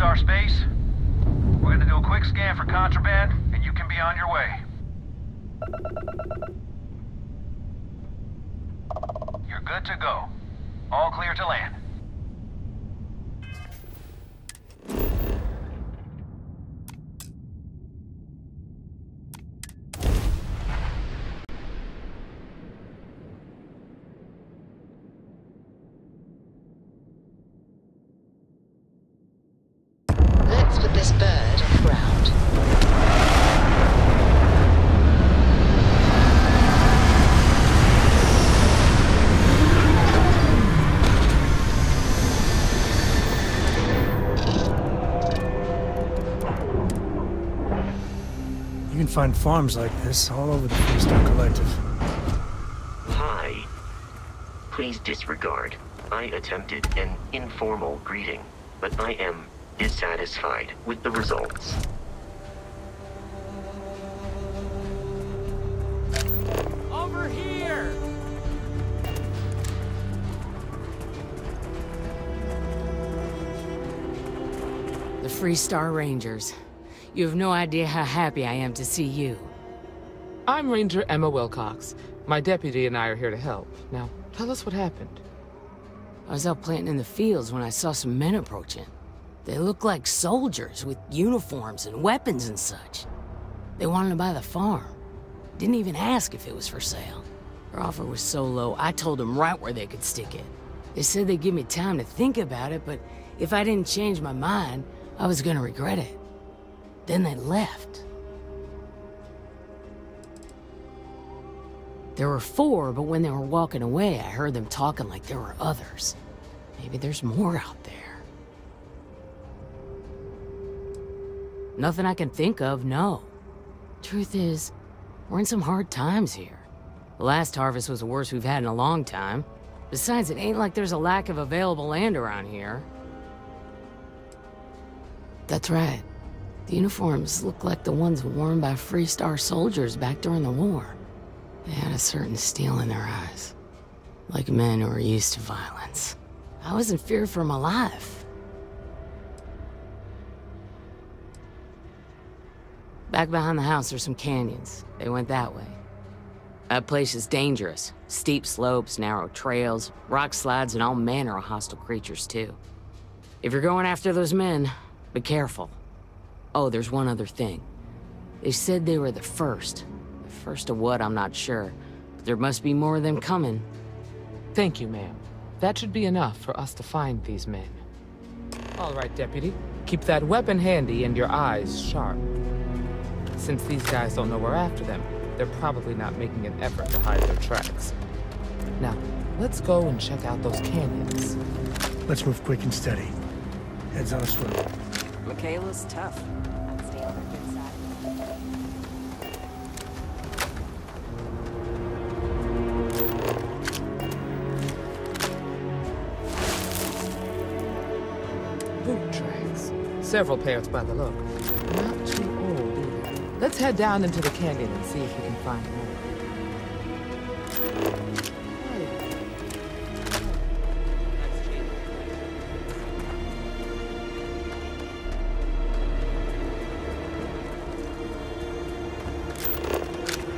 Freestar Space. We're gonna do a quick scan for contraband, and you can be on your way. You're good to go. All clear to land. Find farms like this all over the Freestar Collective. Hi. Please disregard. I attempted an informal greeting, but I am dissatisfied with the results. Over here! The Freestar Rangers. You have no idea how happy I am to see you. I'm Ranger Emma Wilcox. My deputy and I are here to help. Now, tell us what happened. I was out planting in the fields when I saw some men approaching. They looked like soldiers with uniforms and weapons and such. They wanted to buy the farm. Didn't even ask if it was for sale. Their offer was so low, I told them right where they could stick it. They said they'd give me time to think about it, but if I didn't change my mind, I was gonna regret it. Then they left. There were four, but when they were walking away, I heard them talking like there were others. Maybe there's more out there. Nothing I can think of, no. Truth is, we're in some hard times here. The last harvest was the worst we've had in a long time. Besides, it ain't like there's a lack of available land around here. That's right. The uniforms looked like the ones worn by Freestar soldiers back during the war. They had a certain steel in their eyes. Like men who are used to violence. I was in fear for my life. Back behind the house, there's some canyons. They went that way. That place is dangerous. Steep slopes, narrow trails, rock slides, and all manner of hostile creatures, too. If you're going after those men, be careful. Oh, there's one other thing. They said they were the first. The first of what, I'm not sure. But there must be more of them coming. Thank you, ma'am. That should be enough for us to find these men. All right, deputy. Keep that weapon handy and your eyes sharp. Since these guys don't know we're after them, they're probably not making an effort to hide their tracks. Now, let's go and check out those canyons. Let's move quick and steady. Heads on a swivel. Michaela's tough. Several pairs by the look. Not too old either. Let's head down into the canyon and see if we can find more.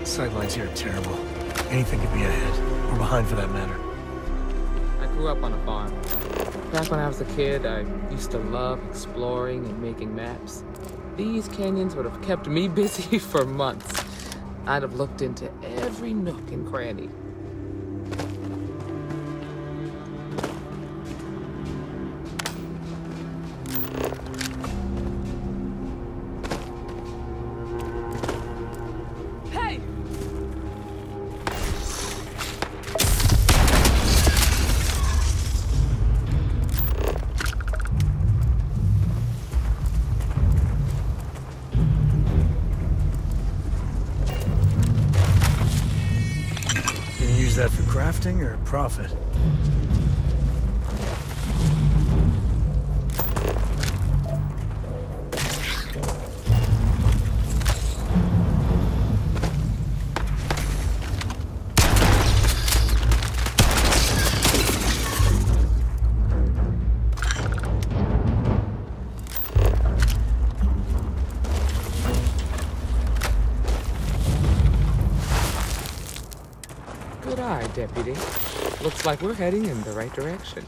Sightlines here are terrible. Anything could be ahead. Or behind for that matter. I grew up on a farm. Back when I was a kid, I used to love exploring and making maps. These canyons would have kept me busy for months. I'd have looked into every nook and cranny. Profit. Like we're heading in the right direction.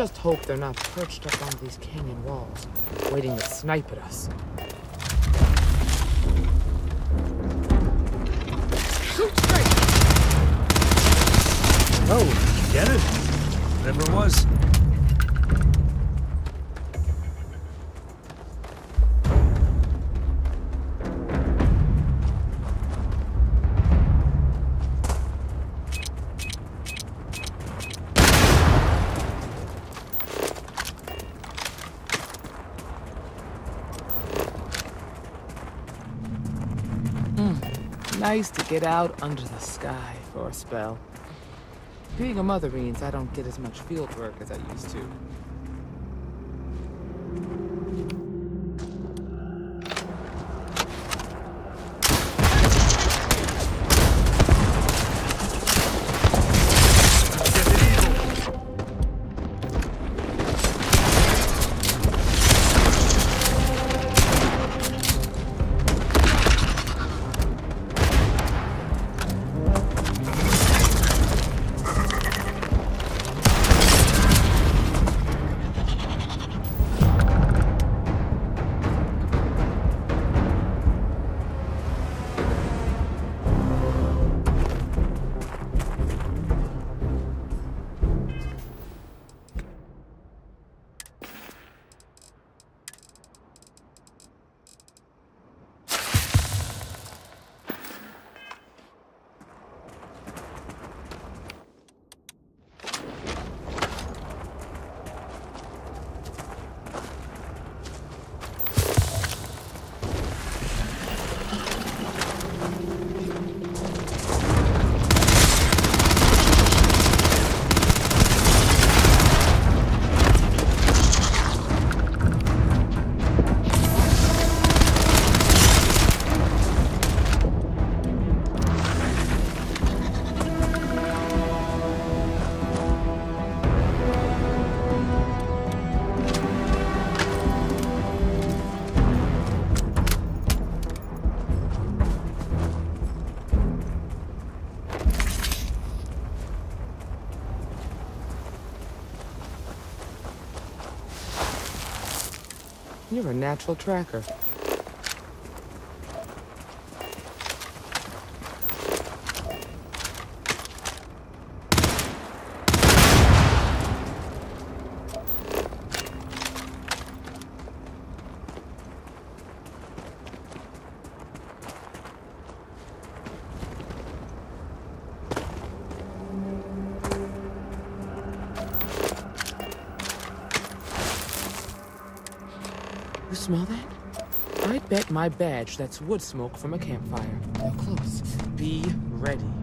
Just hope they're not perched up on these canyon walls, waiting to snipe at us. Nice to get out under the sky for a spell. Being a mother means I don't get as much field work as I used to. You're a natural tracker. My badge that's wood smoke from a campfire. They're close. Be ready.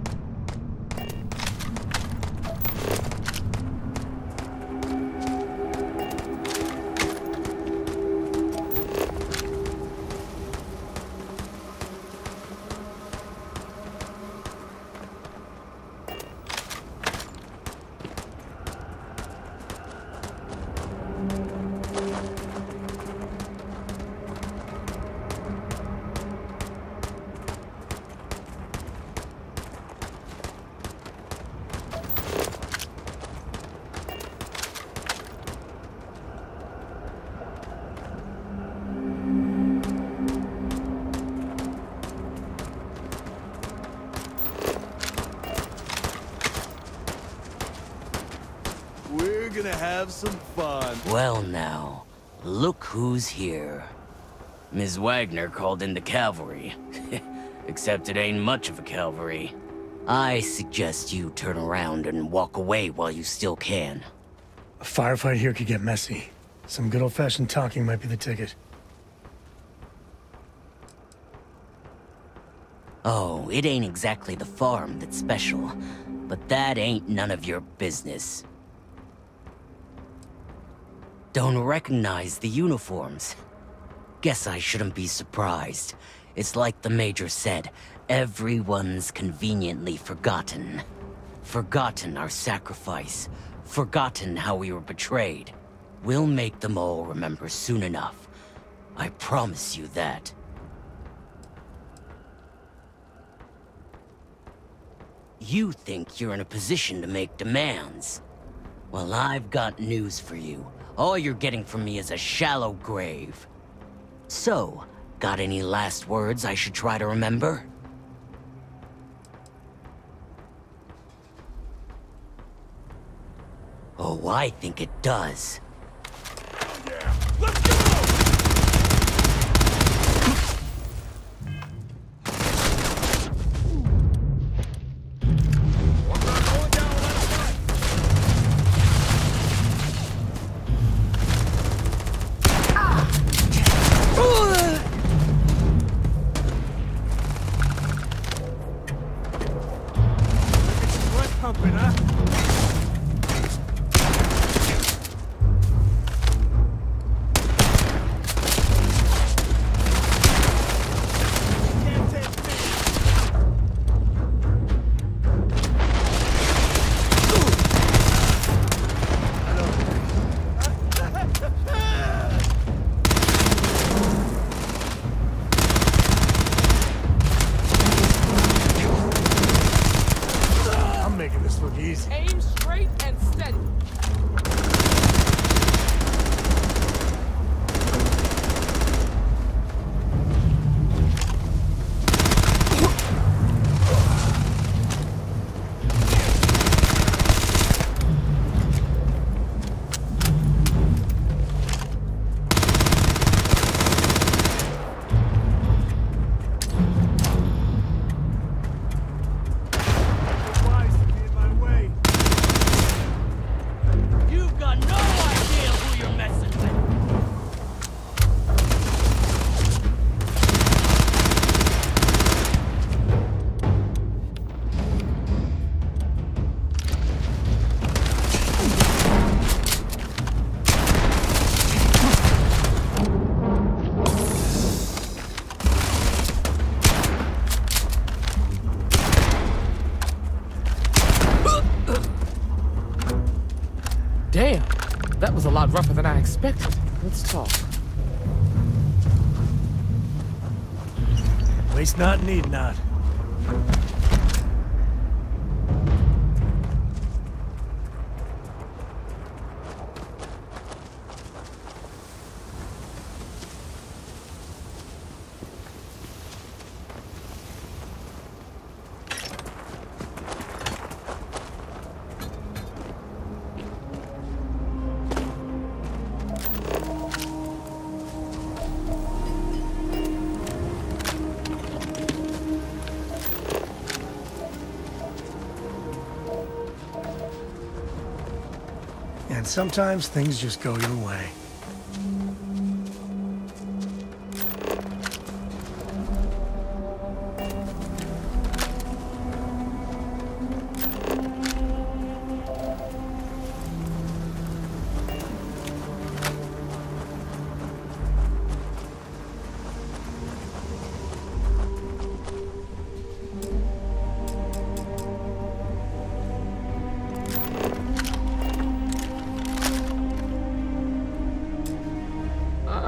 Wagoner called in the cavalry. Except it ain't much of a cavalry. I suggest you turn around and walk away while you still can. A firefight here could get messy. Some good old-fashioned talking might be the ticket. Oh, it ain't exactly the farm that's special, but that ain't none of your business. Don't recognize the uniforms. Guess I shouldn't be surprised. It's like the Major said, everyone's conveniently forgotten. Forgotten our sacrifice. Forgotten how we were betrayed. We'll make them all remember soon enough. I promise you that. You think you're in a position to make demands. Well, I've got news for you. All you're getting from me is a shallow grave. So, got any last words I should try to remember? Oh, I think it does. Not, need not. Sometimes things just go your way.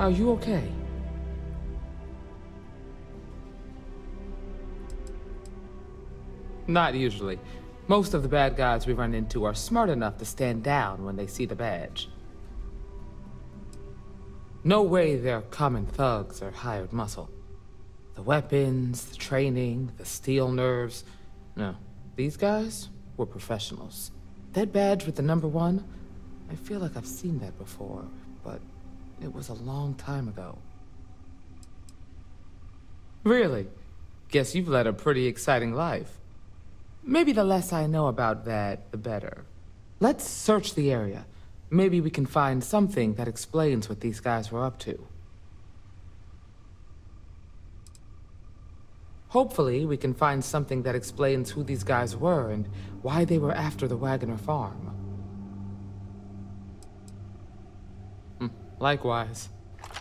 Are you okay? Not usually. Most of the bad guys we run into are smart enough to stand down when they see the badge. No way they're common thugs or hired muscle. The weapons, the training, the steel nerves. No, these guys were professionals. That badge with the number one, I feel like I've seen that before, but it was a long time ago. Really? Guess you've led a pretty exciting life. Maybe the less I know about that, the better. Let's search the area. Maybe we can find something that explains what these guys were up to. Hopefully, we can find something that explains who these guys were and why they were after the Wagoner farm. Hmm, Likewise.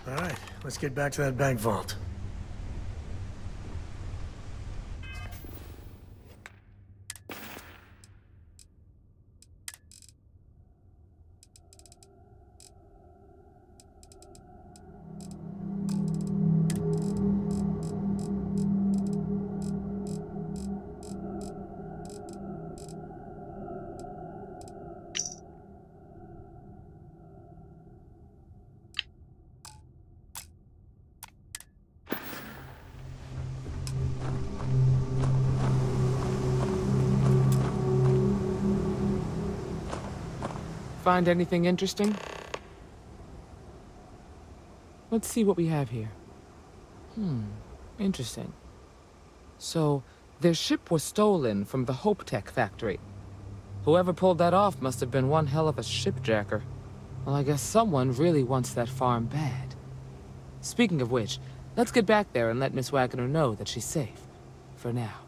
All right, let's get back to that bank vault. Find anything interesting? Let's see what we have here. Hmm, interesting. So, their ship was stolen from the Hope Tech factory. Whoever pulled that off must have been one hell of a shipjacker. Well, I guess someone really wants that farm bad. Speaking of which, let's get back there and let Miss Wagoner know that she's safe. For now.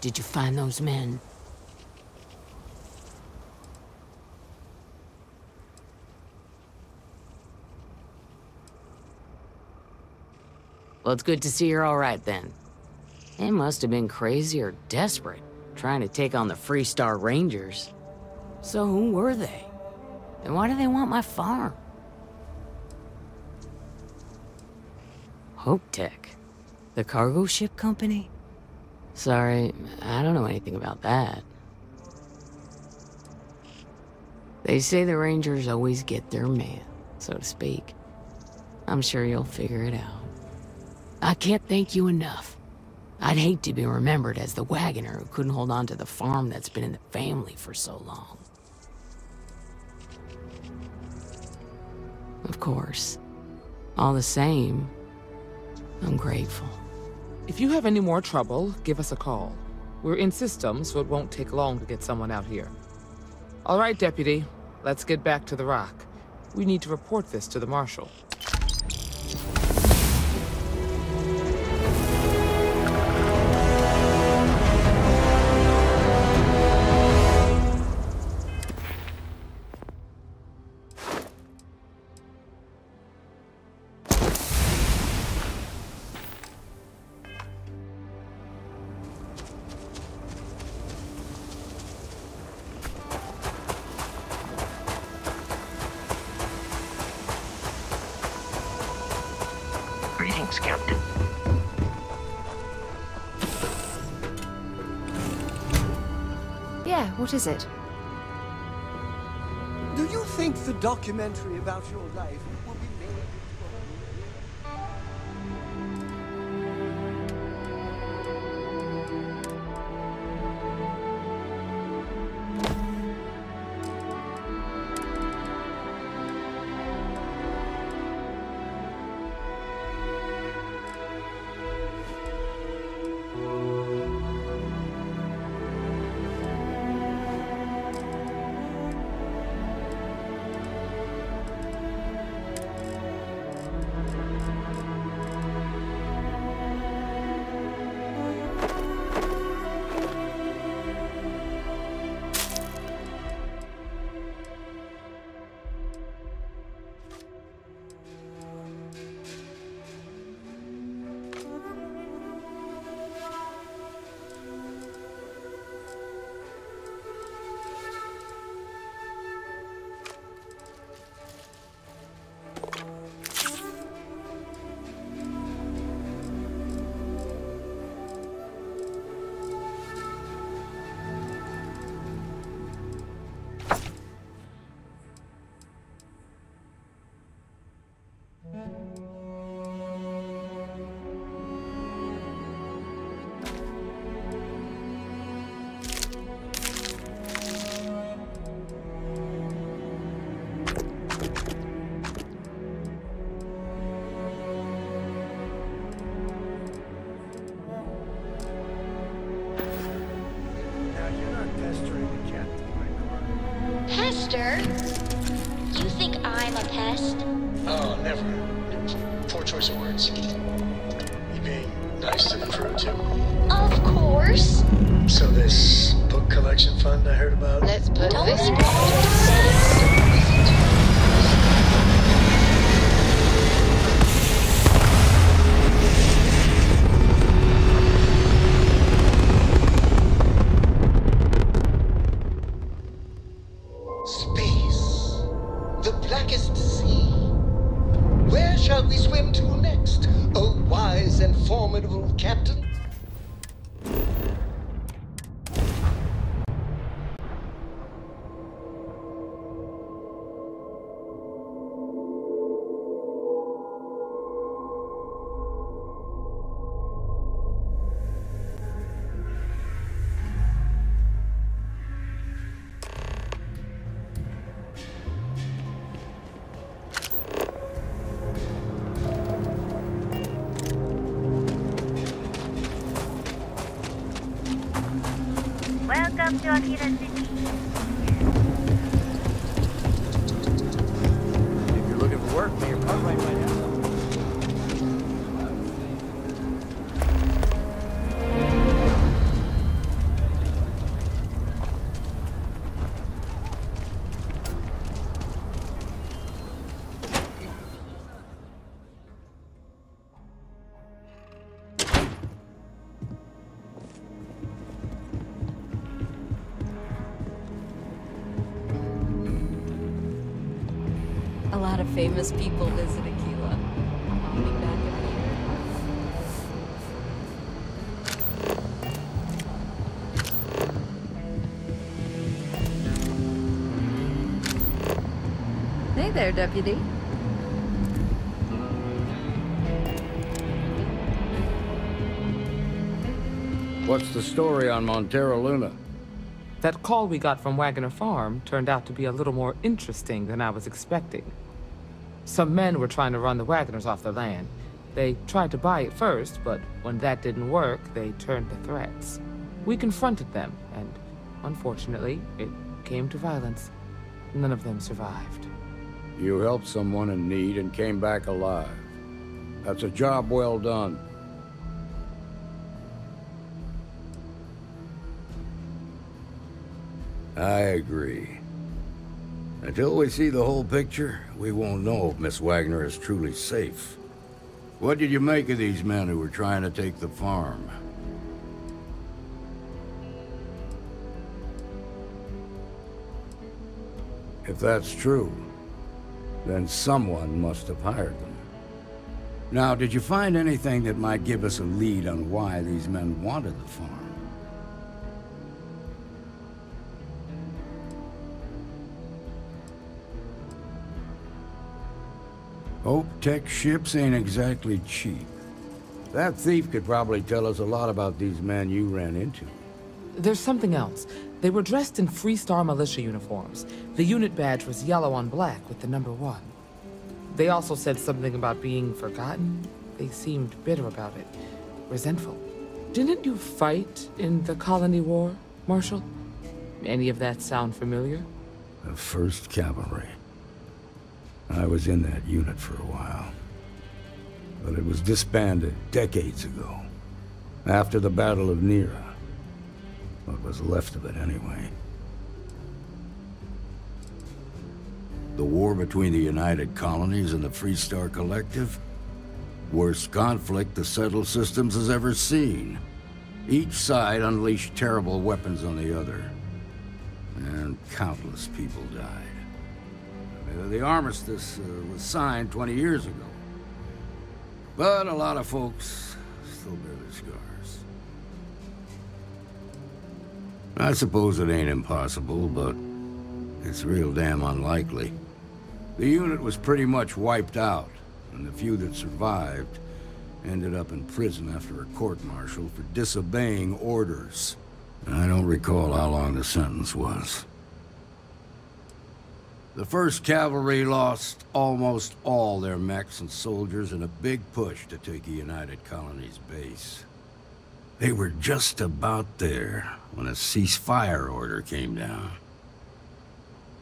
Did you find those men? Well, it's good to see you're all right then. They must have been crazy or desperate, trying to take on the Freestar Rangers. So who were they? And why do they want my farm? Hope Tech? The cargo ship company? Sorry, I don't know anything about that. They say the Rangers always get their man, so to speak. I'm sure you'll figure it out. I can't thank you enough. I'd hate to be remembered as the wagoner who couldn't hold on to the farm that's been in the family for so long. Of course. All the same, I'm grateful. If you have any more trouble, give us a call. We're in system, so it won't take long to get someone out here. All right, Deputy. Let's get back to the rock. We need to report this to the Marshal. What is it? Do you think the documentary about your life famous people visit Aquila. I'll be back every year. Hey there, Deputy. What's the story on Montara Luna? That call we got from Wagoner Farm turned out to be a little more interesting than I was expecting. Some men were trying to run the Wagoners off the land. They tried to buy it first, but when that didn't work, they turned to threats. We confronted them, and unfortunately, it came to violence. None of them survived. You helped someone in need and came back alive. That's a job well done. I agree. Until we see the whole picture, we won't know if Miss Wagoner is truly safe. What did you make of these men who were trying to take the farm? If that's true, then someone must have hired them. Now, did you find anything that might give us a lead on why these men wanted the farm? Hope Tech ships ain't exactly cheap. That thief could probably tell us a lot about these men you ran into. There's something else. They were dressed in Freestar militia uniforms. The unit badge was yellow on black with the number one. They also said something about being forgotten. They seemed bitter about it, resentful. Didn't you fight in the Colony War, Marshal? Any of that sound familiar? The 1st Cavalry. I was in that unit for a while. But it was disbanded decades ago. After the Battle of Niira. What was left of it, anyway. The war between the United Colonies and the Freestar Collective? Worst conflict the settled systems has ever seen. Each side unleashed terrible weapons on the other. And countless people died. Uh, the armistice uh, was signed 20 years ago. But a lot of folks still bear the scars. I suppose it ain't impossible, but it's real damn unlikely. The unit was pretty much wiped out, and the few that survived ended up in prison after a court-martial for disobeying orders. I don't recall how long the sentence was. The 1st Cavalry lost almost all their mechs and soldiers in a big push to take a United Colonies base. They were just about there when a ceasefire order came down.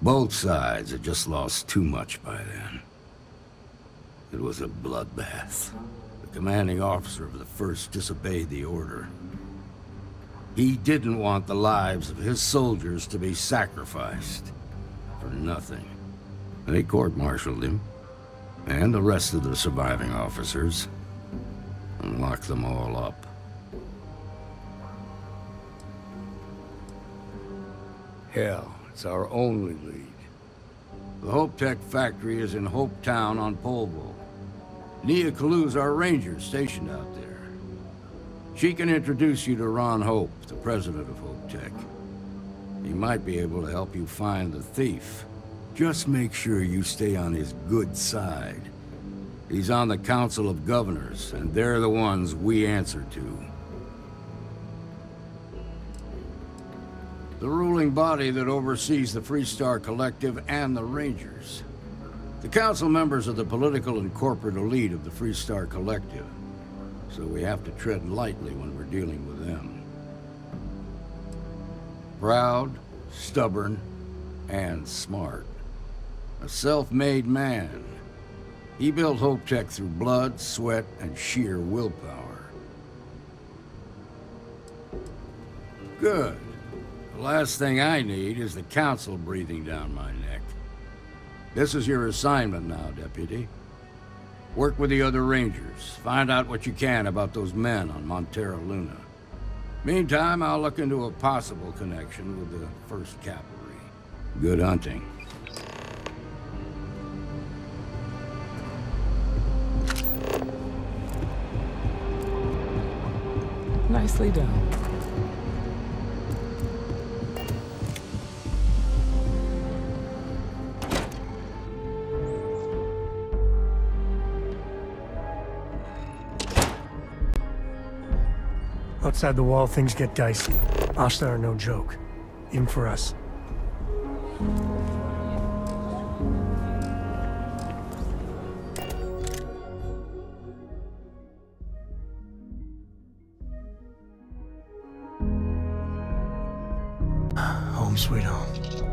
Both sides had just lost too much by then. It was a bloodbath. The commanding officer of the 1st disobeyed the order. He didn't want the lives of his soldiers to be sacrificed for nothing. They court-martialed him, and the rest of the surviving officers, and locked them all up. Hell, it's our only lead. The Hope Tech factory is in Hopetown on Polvo. Nia Kalu's our ranger stationed out there. She can introduce you to Ron Hope, the president of Hope Tech. He might be able to help you find the thief. Just make sure you stay on his good side. He's on the Council of Governors, and they're the ones we answer to. The ruling body that oversees the Freestar Collective and the Rangers. The council members are the political and corporate elite of the Freestar Collective, so we have to tread lightly when we're dealing with them. Proud, stubborn, and smart. A self-made man. He built Hope Tech through blood, sweat, and sheer willpower. Good. The last thing I need is the Council breathing down my neck. This is your assignment now, Deputy. Work with the other Rangers. Find out what you can about those men on Montara Luna. Meantime, I'll look into a possible connection with the 1st Cavalry. Good hunting. Nicely done. Outside the wall, things get dicey. Ashta are no joke. Even for us. home sweet home.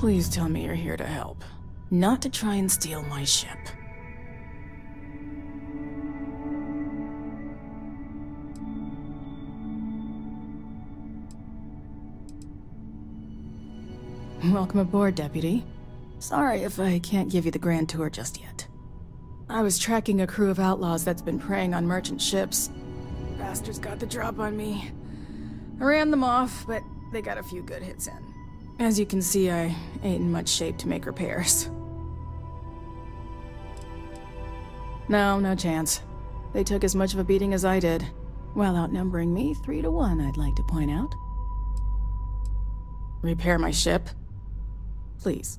Please tell me you're here to help, not to try and steal my ship. Welcome aboard, Deputy. Sorry if I can't give you the grand tour just yet. I was tracking a crew of outlaws that's been preying on merchant ships. Bastards got the drop on me. I ran them off, but they got a few good hits in. As you can see, I ain't in much shape to make repairs. No, no chance. They took as much of a beating as I did, while outnumbering me three to one, I'd like to point out. Repair my ship? Please.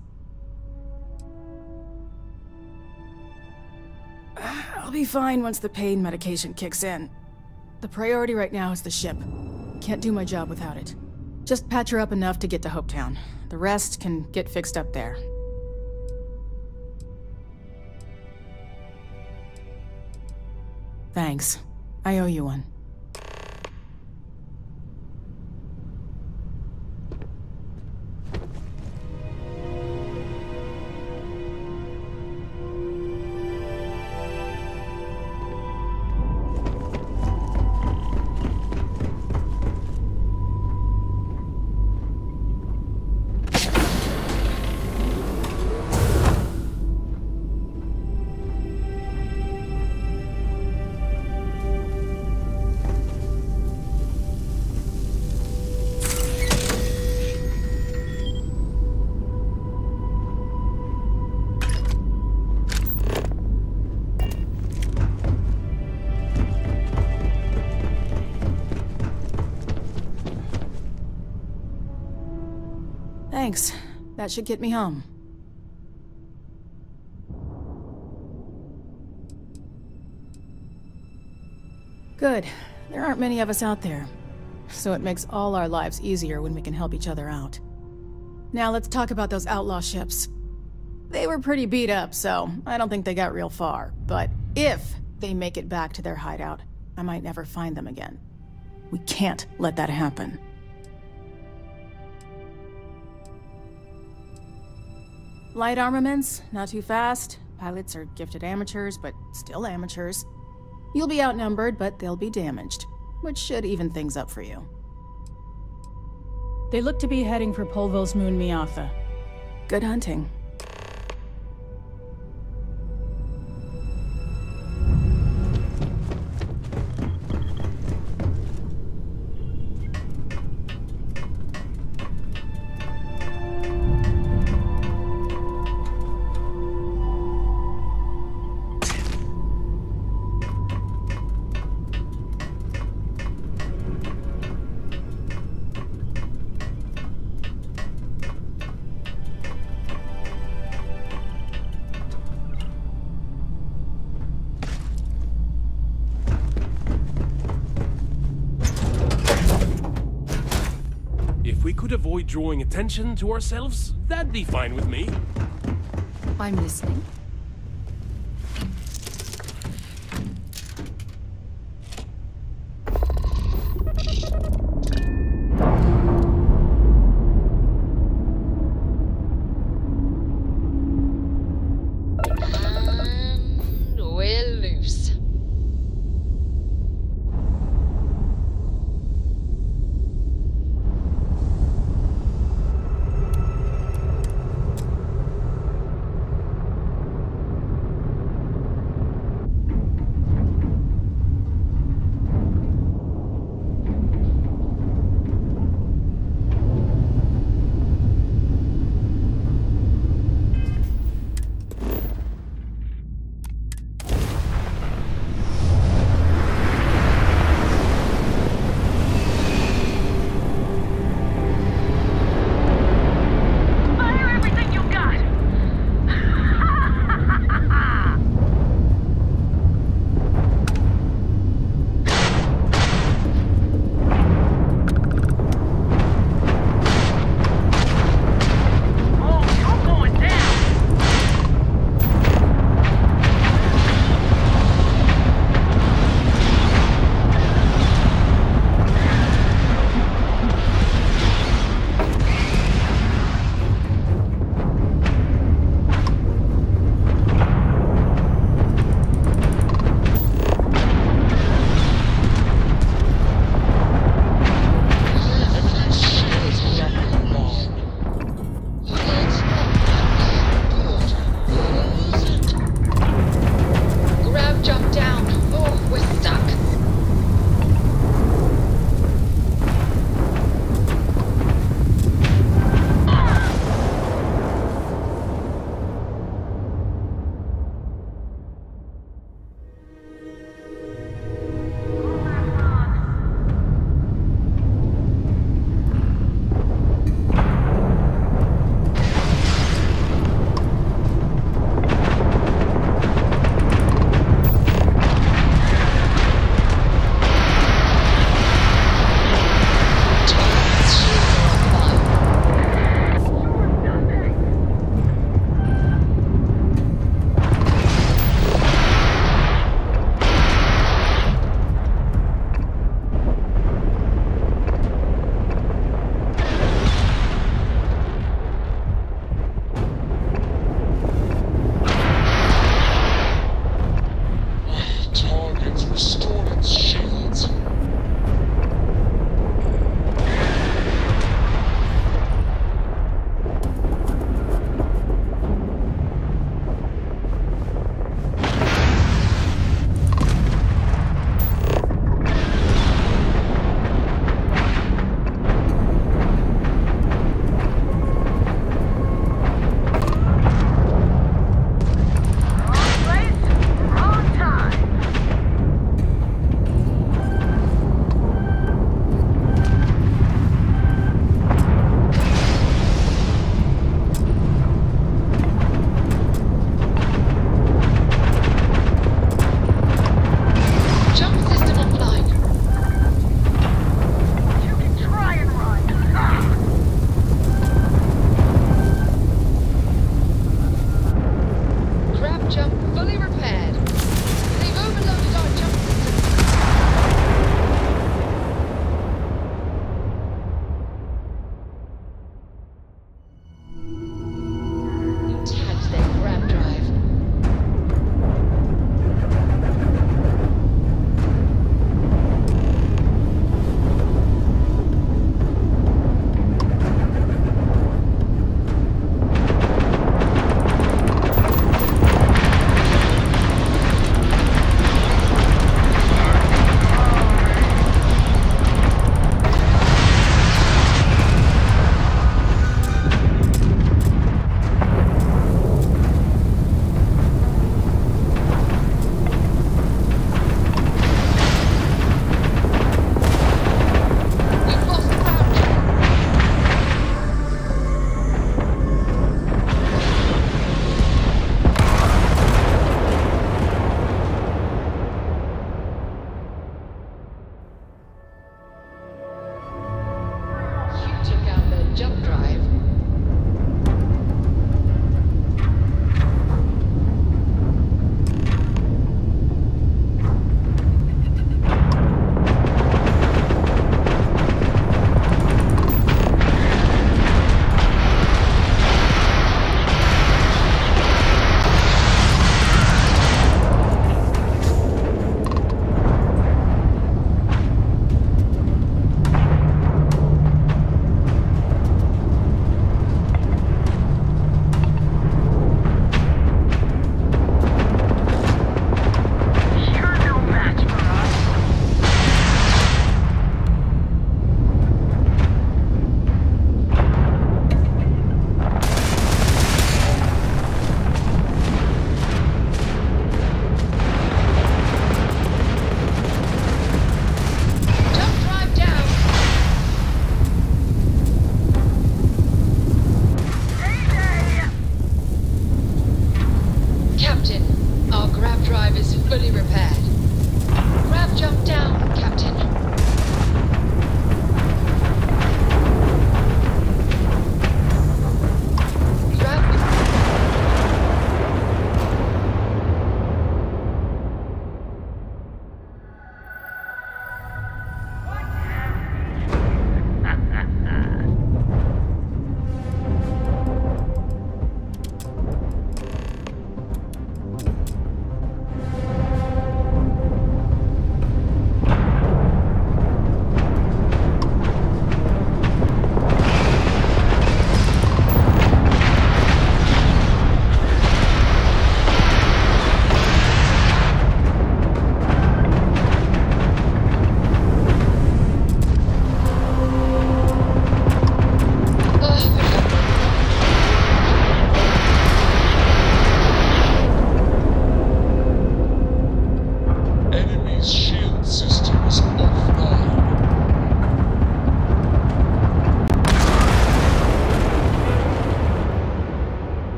I'll be fine once the pain medication kicks in. The priority right now is the ship. Can't do my job without it. Just patch her up enough to get to Hopetown. The rest can get fixed up there. Thanks. I owe you one. Thanks. That should get me home. Good. There aren't many of us out there. So it makes all our lives easier when we can help each other out. Now let's talk about those outlaw ships. They were pretty beat up, so I don't think they got real far. But if they make it back to their hideout, I might never find them again. We can't let that happen. Light armaments, not too fast. Pilots are gifted amateurs, but still amateurs. You'll be outnumbered, but they'll be damaged, which should even things up for you. They look to be heading for Polvo's moon Miatha. Good hunting. Drawing attention to ourselves, that'd be fine with me. I'm listening.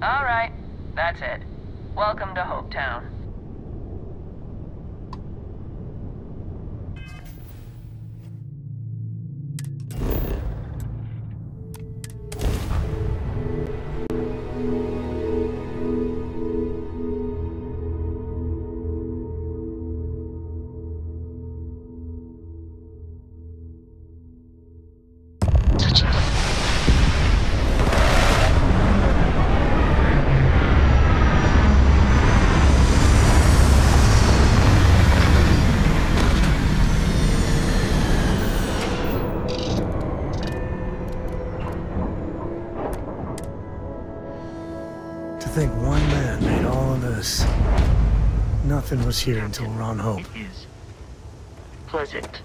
All right. That's it. Welcome to Hopetown. Nothing was here until Ron Hope. It is pleasant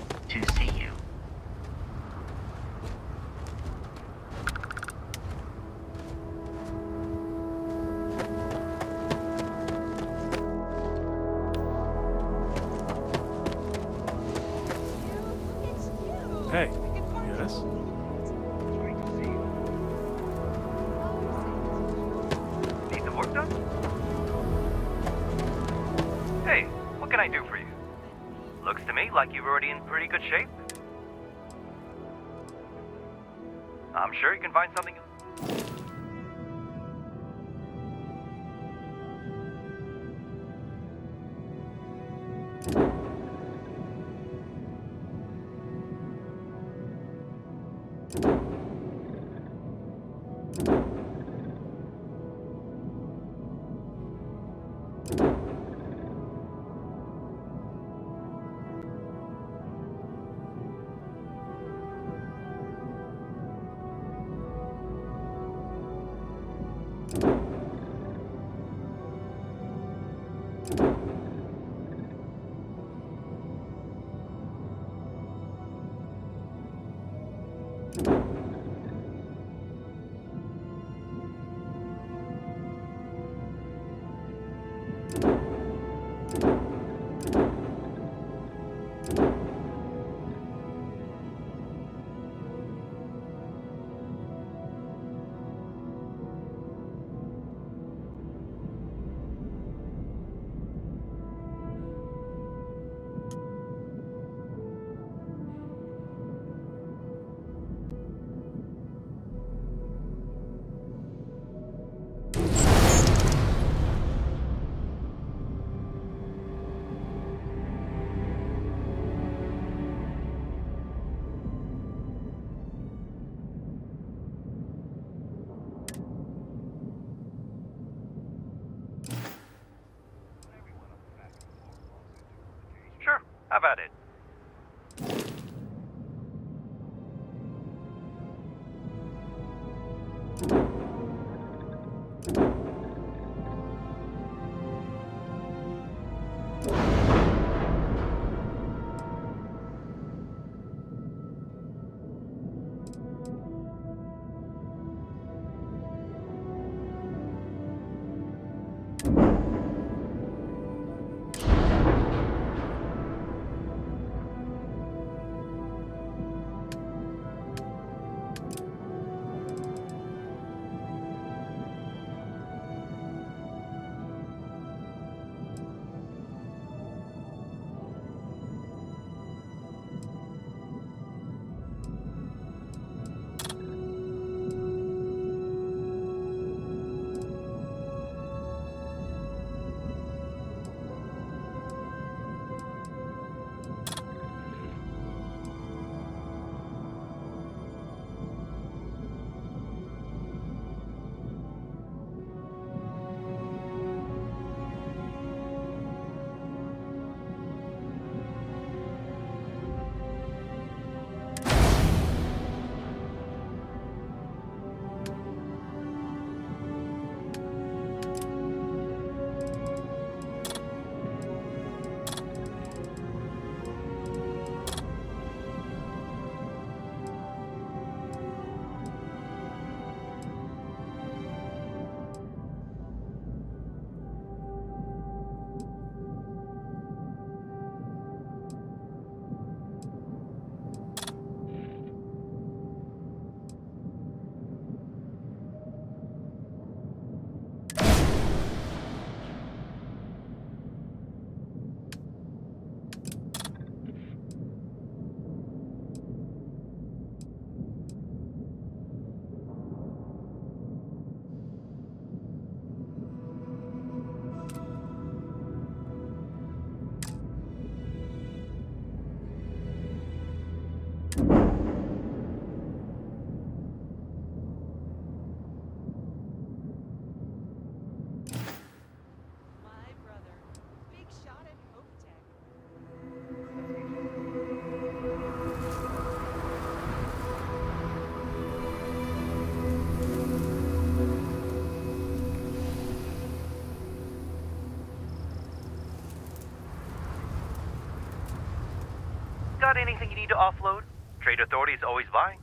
to offload? Trade Authority is always buying.